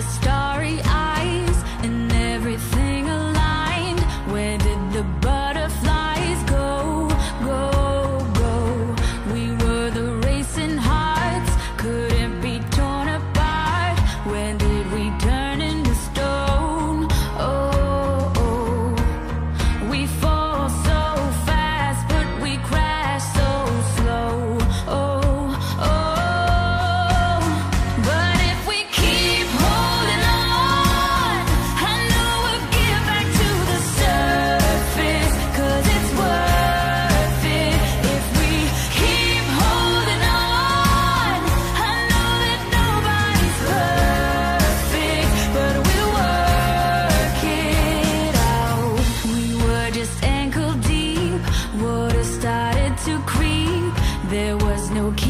the stars. There was no key.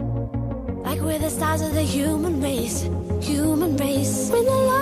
We're the stars of the human race, human race. When the